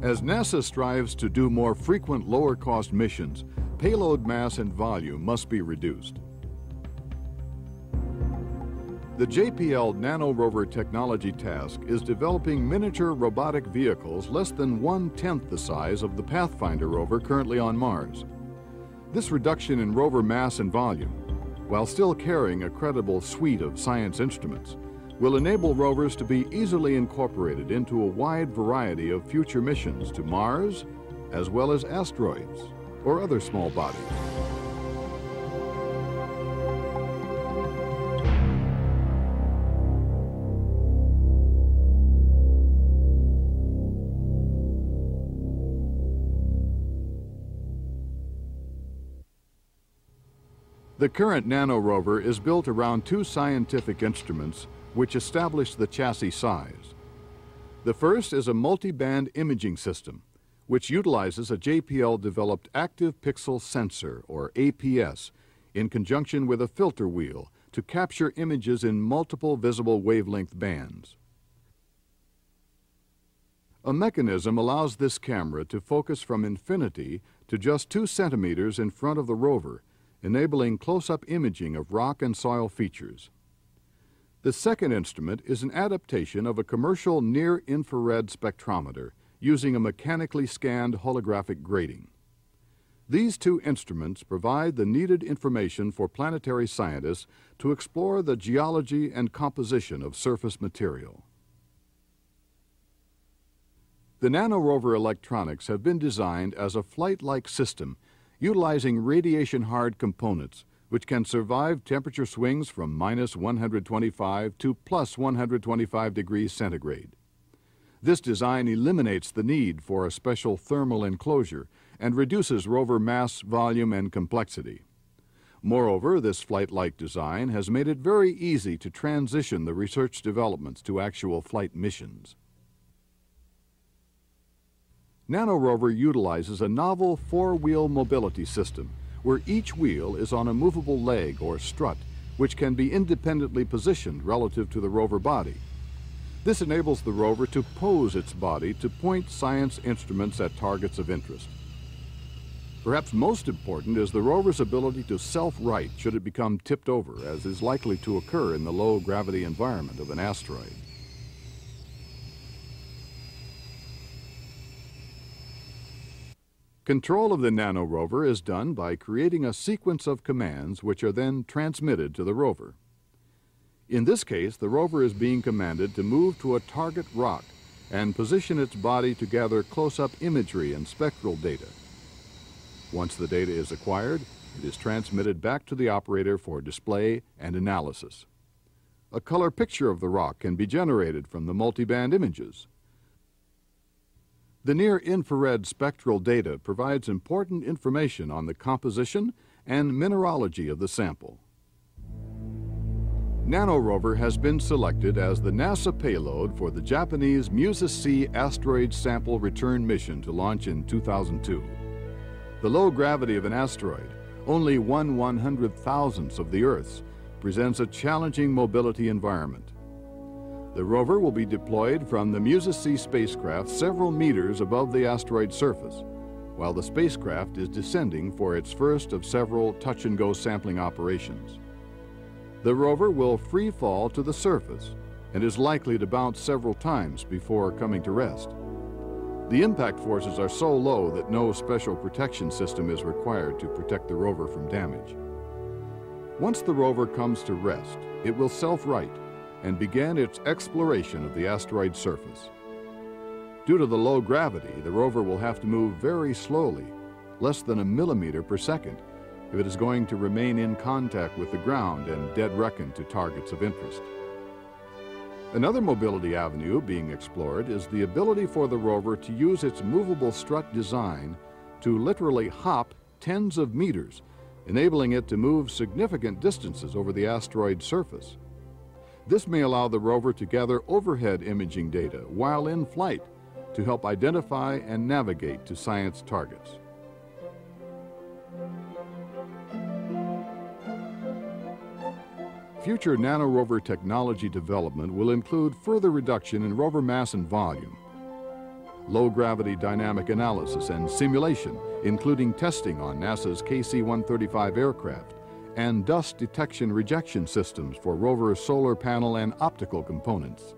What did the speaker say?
As NASA strives to do more frequent lower-cost missions, payload mass and volume must be reduced. The JPL Nano Rover Technology Task is developing miniature robotic vehicles less than one-tenth the size of the Pathfinder rover currently on Mars. This reduction in rover mass and volume, while still carrying a credible suite of science instruments, will enable rovers to be easily incorporated into a wide variety of future missions to Mars, as well as asteroids or other small bodies. The current Nano rover is built around two scientific instruments which establish the chassis size. The first is a multi-band imaging system, which utilizes a JPL-developed active pixel sensor, or APS, in conjunction with a filter wheel to capture images in multiple visible wavelength bands. A mechanism allows this camera to focus from infinity to just two centimeters in front of the rover enabling close-up imaging of rock and soil features. The second instrument is an adaptation of a commercial near-infrared spectrometer using a mechanically scanned holographic grating. These two instruments provide the needed information for planetary scientists to explore the geology and composition of surface material. The nanorover electronics have been designed as a flight-like system utilizing radiation-hard components which can survive temperature swings from minus 125 to plus 125 degrees centigrade. This design eliminates the need for a special thermal enclosure and reduces rover mass, volume, and complexity. Moreover, this flight-like design has made it very easy to transition the research developments to actual flight missions. NanoRover utilizes a novel four-wheel mobility system where each wheel is on a movable leg or strut which can be independently positioned relative to the rover body. This enables the rover to pose its body to point science instruments at targets of interest. Perhaps most important is the rover's ability to self-right should it become tipped over, as is likely to occur in the low-gravity environment of an asteroid. Control of the nano rover is done by creating a sequence of commands which are then transmitted to the rover. In this case, the rover is being commanded to move to a target rock and position its body to gather close-up imagery and spectral data. Once the data is acquired, it is transmitted back to the operator for display and analysis. A color picture of the rock can be generated from the multiband images. The near-infrared spectral data provides important information on the composition and mineralogy of the sample. NanoRover has been selected as the NASA payload for the Japanese MUSES-C asteroid sample return mission to launch in 2002. The low gravity of an asteroid, only one one-hundred thousandth of the Earth's, presents a challenging mobility environment. The rover will be deployed from the MUSES-C spacecraft several meters above the asteroid surface, while the spacecraft is descending for its first of several touch-and-go sampling operations. The rover will free fall to the surface and is likely to bounce several times before coming to rest. The impact forces are so low that no special protection system is required to protect the rover from damage. Once the rover comes to rest, it will self-right and began its exploration of the asteroid's surface. Due to the low gravity, the rover will have to move very slowly, less than a millimeter per second, if it is going to remain in contact with the ground and dead reckon to targets of interest. Another mobility avenue being explored is the ability for the rover to use its movable strut design to literally hop tens of meters, enabling it to move significant distances over the asteroid's surface. This may allow the rover to gather overhead imaging data while in flight to help identify and navigate to science targets. Future nanorover technology development will include further reduction in rover mass and volume. low-gravity dynamic analysis and simulation, including testing on NASA's KC-135 aircraft, and dust detection rejection systems for rover solar panel and optical components.